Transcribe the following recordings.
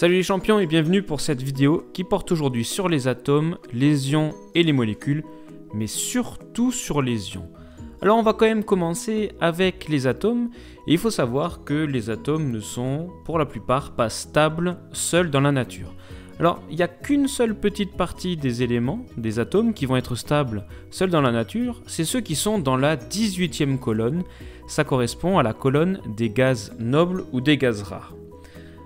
Salut les champions et bienvenue pour cette vidéo qui porte aujourd'hui sur les atomes, les ions et les molécules, mais surtout sur les ions. Alors on va quand même commencer avec les atomes, et il faut savoir que les atomes ne sont pour la plupart pas stables seuls dans la nature. Alors il n'y a qu'une seule petite partie des éléments, des atomes, qui vont être stables seuls dans la nature, c'est ceux qui sont dans la 18e colonne, ça correspond à la colonne des gaz nobles ou des gaz rares.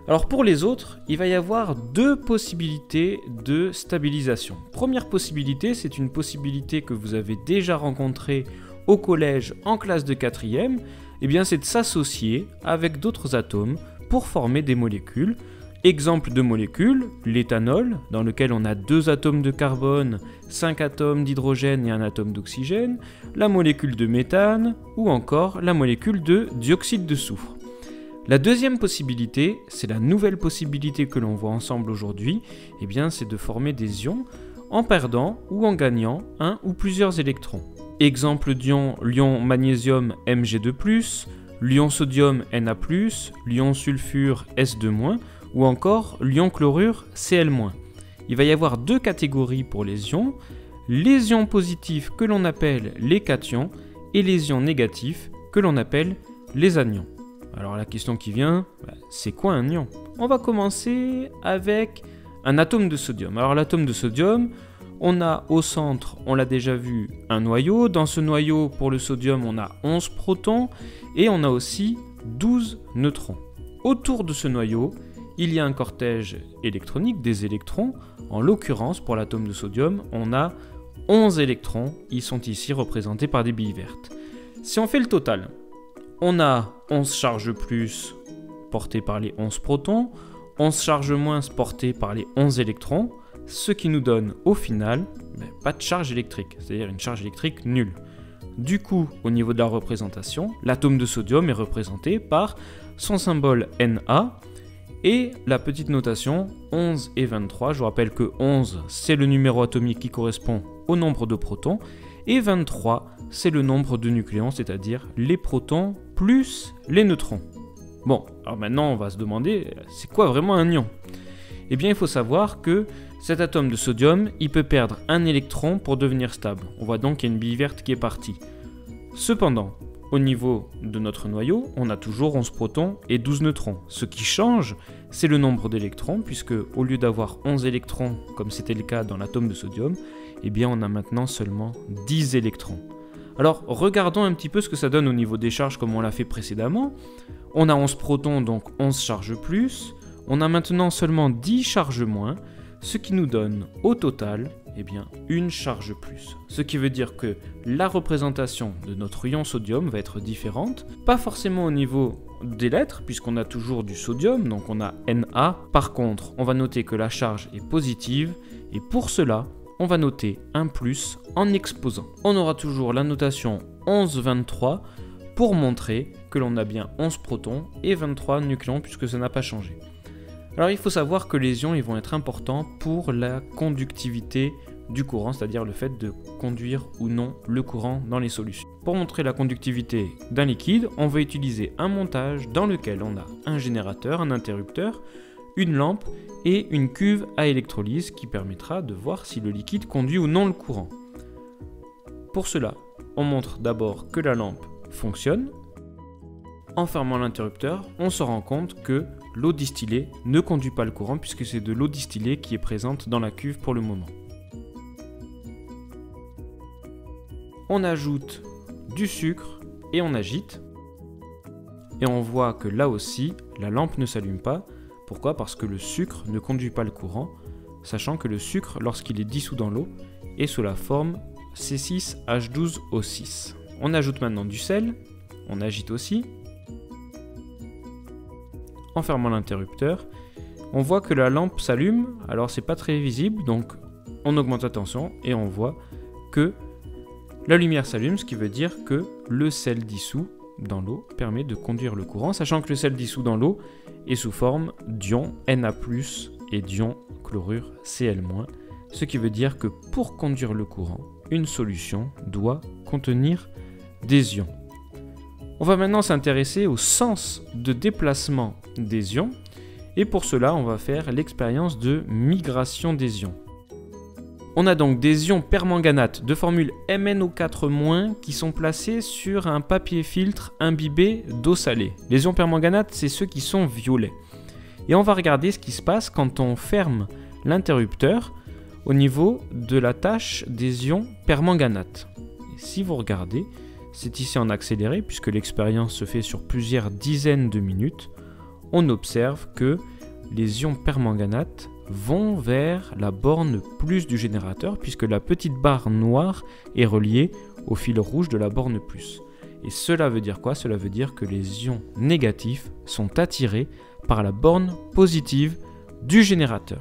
Alors pour les autres, il va y avoir deux possibilités de stabilisation. Première possibilité, c'est une possibilité que vous avez déjà rencontrée au collège en classe de quatrième, eh bien c'est de s'associer avec d'autres atomes pour former des molécules. Exemple de molécules, l'éthanol, dans lequel on a deux atomes de carbone, cinq atomes d'hydrogène et un atome d'oxygène, la molécule de méthane ou encore la molécule de dioxyde de soufre. La deuxième possibilité, c'est la nouvelle possibilité que l'on voit ensemble aujourd'hui, eh c'est de former des ions en perdant ou en gagnant un ou plusieurs électrons. Exemple d'ion, l'ion magnésium Mg2+, l'ion sodium Na+, l'ion sulfure S2-, ou encore l'ion chlorure Cl-. Il va y avoir deux catégories pour les ions, les ions positifs que l'on appelle les cations et les ions négatifs que l'on appelle les anions. Alors la question qui vient, bah, c'est quoi un ion? On va commencer avec un atome de sodium. Alors l'atome de sodium, on a au centre, on l'a déjà vu, un noyau. Dans ce noyau, pour le sodium, on a 11 protons et on a aussi 12 neutrons. Autour de ce noyau, il y a un cortège électronique, des électrons. En l'occurrence, pour l'atome de sodium, on a 11 électrons. Ils sont ici représentés par des billes vertes. Si on fait le total, on a 11 charges plus portées par les 11 protons, 11 charges moins portées par les 11 électrons, ce qui nous donne au final ben, pas de charge électrique, c'est-à-dire une charge électrique nulle. Du coup, au niveau de la représentation, l'atome de sodium est représenté par son symbole Na et la petite notation 11 et 23. Je vous rappelle que 11, c'est le numéro atomique qui correspond au nombre de protons et 23, c'est le nombre de nucléons, c'est-à-dire les protons plus les neutrons. Bon, alors maintenant on va se demander, c'est quoi vraiment un ion? Eh bien il faut savoir que cet atome de sodium, il peut perdre un électron pour devenir stable. On voit donc qu'il y a une bille verte qui est partie. Cependant, au niveau de notre noyau, on a toujours 11 protons et 12 neutrons. Ce qui change, c'est le nombre d'électrons, puisque au lieu d'avoir 11 électrons, comme c'était le cas dans l'atome de sodium, eh bien on a maintenant seulement 10 électrons. Alors regardons un petit peu ce que ça donne au niveau des charges comme on l'a fait précédemment. On a 11 protons, donc 11 charges plus. On a maintenant seulement 10 charges moins, ce qui nous donne au total eh une charge plus. Ce qui veut dire que la représentation de notre ion sodium va être différente, pas forcément au niveau des lettres, puisqu'on a toujours du sodium, donc on a Na. Par contre, on va noter que la charge est positive, et pour cela, on va noter un plus en exposant. On aura toujours la notation 11-23 pour montrer que l'on a bien 11 protons et 23 nucléons puisque ça n'a pas changé. Alors il faut savoir que les ions ils vont être importants pour la conductivité du courant, c'est-à-dire le fait de conduire ou non le courant dans les solutions. Pour montrer la conductivité d'un liquide, on va utiliser un montage dans lequel on a un générateur, un interrupteur, une lampe et une cuve à électrolyse qui permettra de voir si le liquide conduit ou non le courant. Pour cela, on montre d'abord que la lampe fonctionne. En fermant l'interrupteur, on se rend compte que l'eau distillée ne conduit pas le courant puisque c'est de l'eau distillée qui est présente dans la cuve pour le moment. On ajoute du sucre et on agite. Et on voit que là aussi, la lampe ne s'allume pas pourquoi? Parce que le sucre ne conduit pas le courant, sachant que le sucre, lorsqu'il est dissous dans l'eau, est sous la forme C6H12O6. On ajoute maintenant du sel, on agite aussi. En fermant l'interrupteur, on voit que la lampe s'allume, alors c'est pas très visible, donc on augmente la tension et on voit que la lumière s'allume, ce qui veut dire que le sel dissous dans l'eau permet de conduire le courant, sachant que le sel dissous dans l'eau est sous forme d'ion Na+, et d'ion chlorure Cl-, ce qui veut dire que pour conduire le courant, une solution doit contenir des ions. On va maintenant s'intéresser au sens de déplacement des ions, Et pour cela, on va faire l'expérience de migration des ions. On a donc des ions permanganates de formule MnO4- qui sont placés sur un papier filtre imbibé d'eau salée. Les ions permanganates, c'est ceux qui sont violets. Et on va regarder ce qui se passe quand on ferme l'interrupteur au niveau de la tâche des ions permanganates. Si vous regardez, c'est ici en accéléré puisque l'expérience se fait sur plusieurs dizaines de minutes. On observe que les ions permanganates vont vers la borne plus du générateur puisque la petite barre noire est reliée au fil rouge de la borne plus. Et cela veut dire quoi? Cela veut dire que les ions négatifs sont attirés par la borne positive du générateur.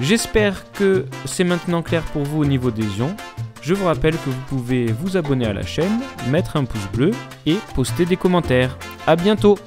J'espère que c'est maintenant clair pour vous au niveau des ions. Je vous rappelle que vous pouvez vous abonner à la chaîne, mettre un pouce bleu et poster des commentaires. A bientôt